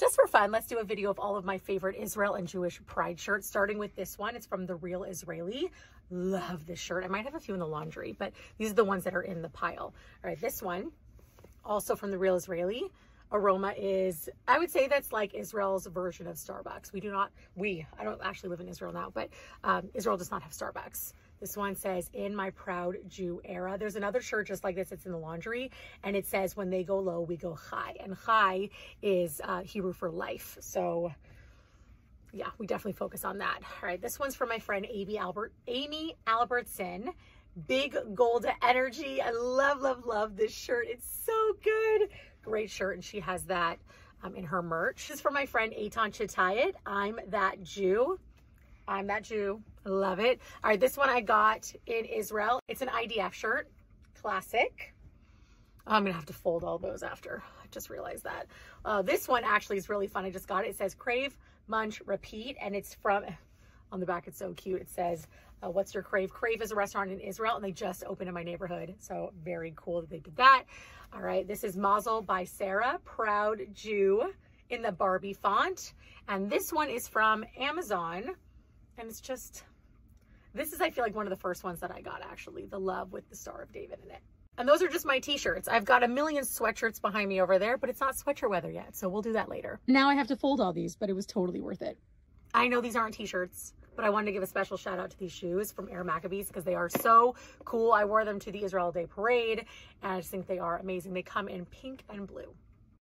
just for fun, let's do a video of all of my favorite Israel and Jewish pride shirts, starting with this one. It's from The Real Israeli. Love this shirt. I might have a few in the laundry, but these are the ones that are in the pile. All right, this one, also from The Real Israeli. Aroma is, I would say that's like Israel's version of Starbucks. We do not, we, I don't actually live in Israel now, but um, Israel does not have Starbucks. This one says, in my proud Jew era. There's another shirt just like this. It's in the laundry. And it says, when they go low, we go chai. And chai is uh, Hebrew for life. So yeah, we definitely focus on that. All right, this one's from my friend Amy Albert, Amy Albertson. Big gold energy. I love, love, love this shirt. It's so good. Great shirt. And she has that um, in her merch. This is from my friend Eitan Chetayit. I'm that Jew. I'm that Jew. Love it. All right, this one I got in Israel. It's an IDF shirt, classic. I'm gonna have to fold all those after. I just realized that. Uh, this one actually is really fun. I just got it. It says crave, munch, repeat, and it's from, on the back it's so cute. It says, uh, what's your crave? Crave is a restaurant in Israel and they just opened in my neighborhood. So very cool that they did that. All right, this is Mazel by Sarah, Proud Jew in the Barbie font. And this one is from Amazon and it's just, this is, I feel like one of the first ones that I got actually, the love with the Star of David in it. And those are just my t-shirts. I've got a million sweatshirts behind me over there, but it's not sweatshirt weather yet. So we'll do that later. Now I have to fold all these, but it was totally worth it. I know these aren't t-shirts, but I wanted to give a special shout out to these shoes from Air Maccabees because they are so cool. I wore them to the Israel Day Parade and I just think they are amazing. They come in pink and blue.